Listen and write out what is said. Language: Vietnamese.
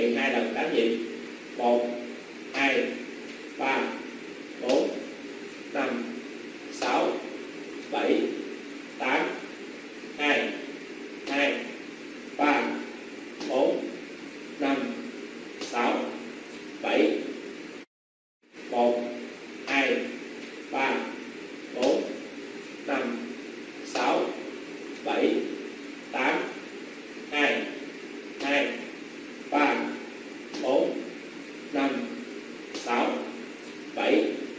hiện hai lần tám nhịp một, hai, ba, bốn, năm, sáu, bảy, tám, hai hai, ba, bốn, năm, sáu, bảy. Một. 5 6 7